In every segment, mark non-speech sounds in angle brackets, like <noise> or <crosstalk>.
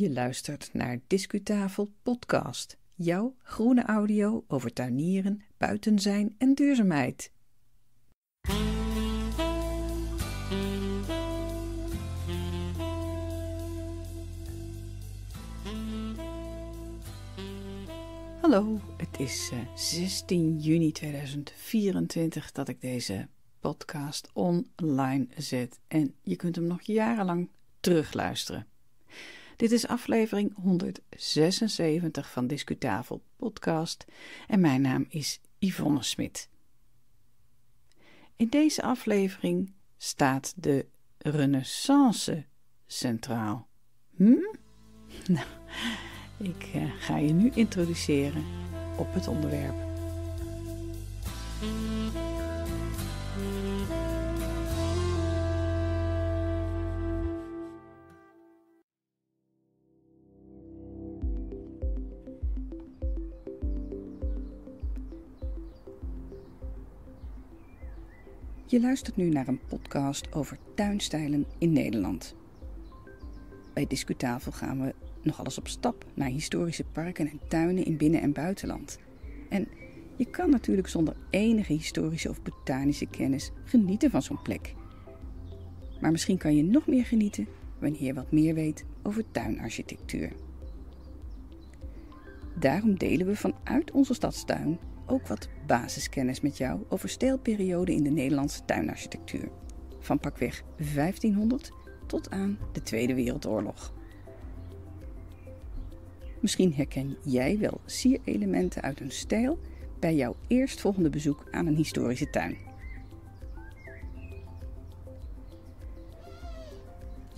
Je luistert naar Discutafel Podcast, jouw groene audio over tuinieren, buiten zijn en duurzaamheid. Hallo, het is 16 eh, juni 2024 dat ik deze podcast online zet en je kunt hem nog jarenlang terugluisteren. Dit is aflevering 176 van Discutafel Podcast en mijn naam is Yvonne Smit. In deze aflevering staat de Renaissance centraal. Hm? <laughs> Nou, ik uh, ga je nu introduceren op het onderwerp. Je luistert nu naar een podcast over tuinstijlen in Nederland. Bij Discutafel gaan we nog alles op stap naar historische parken en tuinen in binnen- en buitenland. En je kan natuurlijk zonder enige historische of botanische kennis genieten van zo'n plek. Maar misschien kan je nog meer genieten wanneer je wat meer weet over tuinarchitectuur. Daarom delen we vanuit onze stadstuin ook wat basiskennis met jou over stijlperioden in de Nederlandse tuinarchitectuur. Van pakweg 1500 tot aan de Tweede Wereldoorlog. Misschien herken jij wel sierelementen uit een stijl bij jouw eerstvolgende bezoek aan een historische tuin.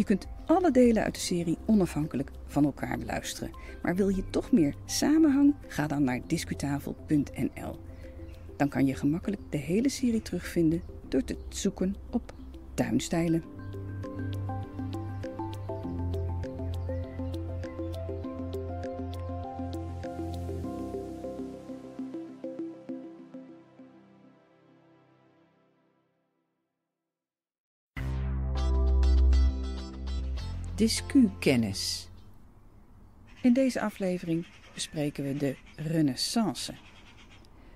Je kunt alle delen uit de serie onafhankelijk van elkaar beluisteren. Maar wil je toch meer samenhang? Ga dan naar discutafel.nl. Dan kan je gemakkelijk de hele serie terugvinden door te zoeken op tuinstijlen. Discu-kennis. In deze aflevering bespreken we de Renaissance.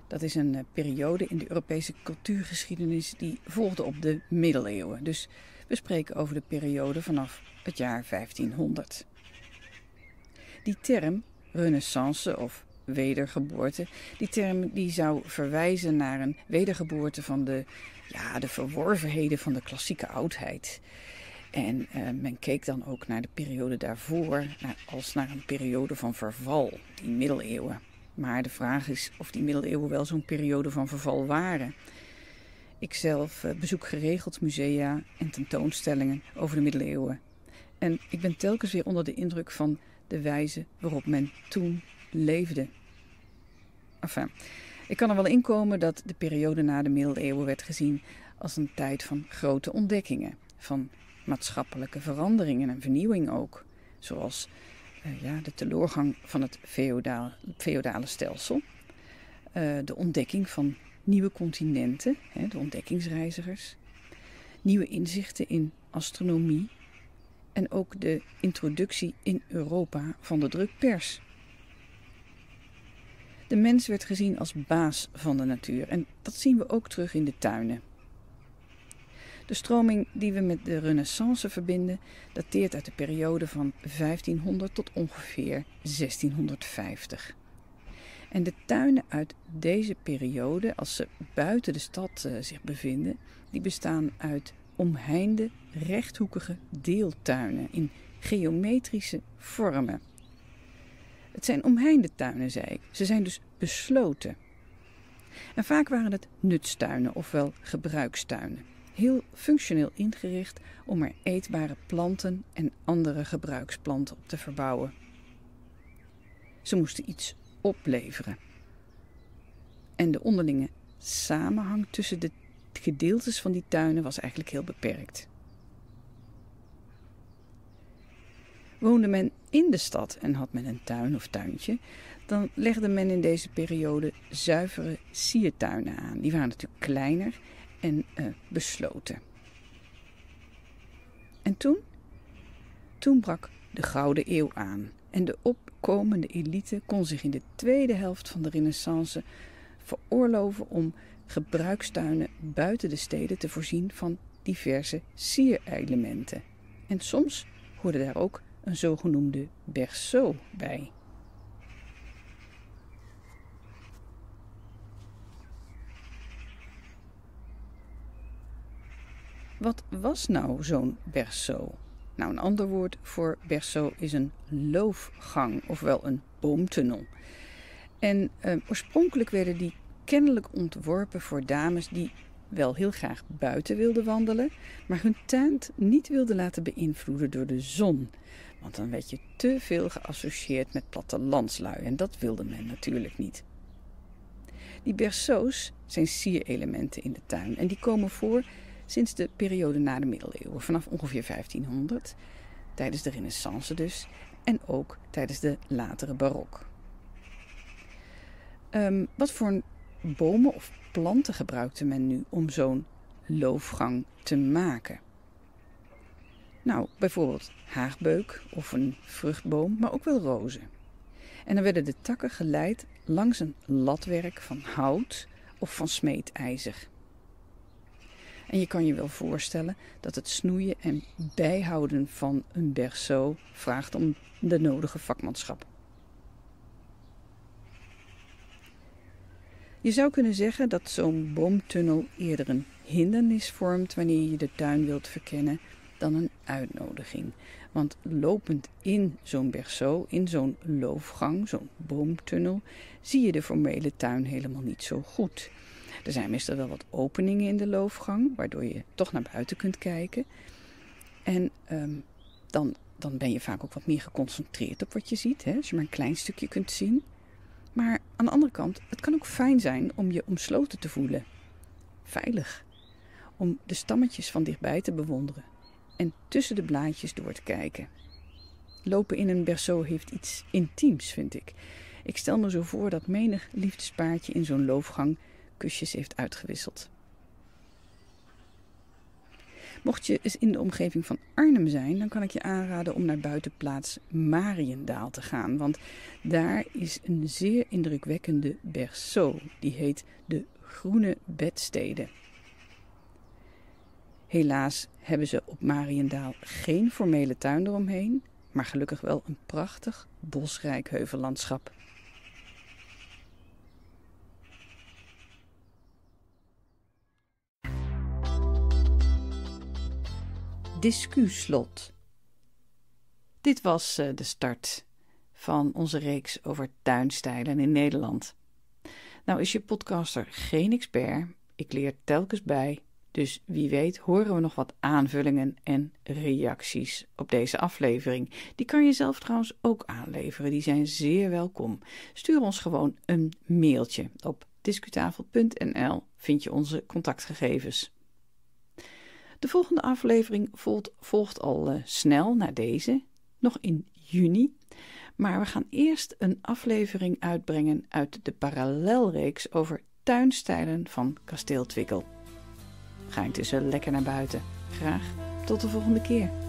Dat is een eh, periode in de Europese cultuurgeschiedenis die volgde op de middeleeuwen. Dus we spreken over de periode vanaf het jaar 1500. Die term, renaissance of wedergeboorte, die term die zou verwijzen naar een wedergeboorte van de, ja, de verworvenheden van de klassieke oudheid. En uh, men keek dan ook naar de periode daarvoor als naar een periode van verval, die middeleeuwen. Maar de vraag is of die middeleeuwen wel zo'n periode van verval waren. Ik zelf uh, bezoek geregeld musea en tentoonstellingen over de middeleeuwen. En ik ben telkens weer onder de indruk van de wijze waarop men toen leefde. Enfin, ik kan er wel inkomen dat de periode na de middeleeuwen werd gezien als een tijd van grote ontdekkingen, van maatschappelijke veranderingen en vernieuwing ook. Zoals uh, ja, de teleurgang van het feodaal, feodale stelsel, uh, de ontdekking van nieuwe continenten, hè, de ontdekkingsreizigers, nieuwe inzichten in astronomie en ook de introductie in Europa van de drukpers. De mens werd gezien als baas van de natuur en dat zien we ook terug in de tuinen. De stroming die we met de Renaissance verbinden, dateert uit de periode van 1500 tot ongeveer 1650. En de tuinen uit deze periode, als ze buiten de stad uh, zich bevinden, die bestaan uit omheinde rechthoekige deeltuinen in geometrische vormen. Het zijn omheinde tuinen, zei ik. Ze zijn dus besloten. En vaak waren het nutstuinen, ofwel gebruikstuinen heel functioneel ingericht om er eetbare planten en andere gebruiksplanten op te verbouwen. Ze moesten iets opleveren. En de onderlinge samenhang tussen de gedeeltes van die tuinen was eigenlijk heel beperkt. Woonde men in de stad en had men een tuin of tuintje, dan legde men in deze periode zuivere siertuinen aan. Die waren natuurlijk kleiner en uh, besloten. En toen? Toen brak de Gouden Eeuw aan. En de opkomende elite kon zich in de tweede helft van de Renaissance veroorloven om gebruikstuinen buiten de steden te voorzien van diverse sierelementen. En soms hoorde daar ook een zogenoemde berceau bij. Wat was nou zo'n berceau? Nou, een ander woord voor berceau is een loofgang, ofwel een boomtunnel. En eh, oorspronkelijk werden die kennelijk ontworpen voor dames die wel heel graag buiten wilden wandelen, maar hun tuin niet wilden laten beïnvloeden door de zon. Want dan werd je te veel geassocieerd met plattelandslui en dat wilde men natuurlijk niet. Die berceaus zijn sierelementen in de tuin en die komen voor sinds de periode na de middeleeuwen, vanaf ongeveer 1500, tijdens de Renaissance dus, en ook tijdens de latere barok. Ehm, wat voor bomen of planten gebruikte men nu om zo'n loofgang te maken? Nou, bijvoorbeeld haagbeuk of een vruchtboom, maar ook wel rozen. En dan werden de takken geleid langs een latwerk van hout of van smeedijzer. En je kan je wel voorstellen dat het snoeien en bijhouden van een berceau vraagt om de nodige vakmanschap. Je zou kunnen zeggen dat zo'n boomtunnel eerder een hindernis vormt wanneer je de tuin wilt verkennen dan een uitnodiging. Want lopend in zo'n berceau, in zo'n loofgang, zo'n boomtunnel, zie je de formele tuin helemaal niet zo goed. Er zijn meestal wel wat openingen in de loofgang, waardoor je toch naar buiten kunt kijken. En ehm, dan, dan ben je vaak ook wat meer geconcentreerd op wat je ziet, hè, als je maar een klein stukje kunt zien. Maar aan de andere kant, het kan ook fijn zijn om je omsloten te voelen. Veilig. Om de stammetjes van dichtbij te bewonderen en tussen de blaadjes door te kijken. Lopen in een berceau heeft iets intiems, vind ik. Ik stel me zo voor dat menig liefdespaardje in zo'n loofgang kusjes heeft uitgewisseld. Mocht je eens in de omgeving van Arnhem zijn, dan kan ik je aanraden om naar buitenplaats Mariendaal te gaan. Want daar is een zeer indrukwekkende berceau. Die heet de Groene Bedstede. Helaas hebben ze op Mariendaal geen formele tuin eromheen, maar gelukkig wel een prachtig bosrijk heuvellandschap. Discuslot. Dit was uh, de start van onze reeks over tuinstijlen in Nederland. Nou is je podcaster geen expert, ik leer telkens bij, dus wie weet horen we nog wat aanvullingen en reacties op deze aflevering. Die kan je zelf trouwens ook aanleveren, die zijn zeer welkom. Stuur ons gewoon een mailtje. Op discutafel.nl vind je onze contactgegevens. De volgende aflevering volgt, volgt al uh, snel na deze, nog in juni. Maar we gaan eerst een aflevering uitbrengen uit de parallelreeks over tuinstijlen van Kasteel Twikkel. Ga intussen lekker naar buiten. Graag tot de volgende keer.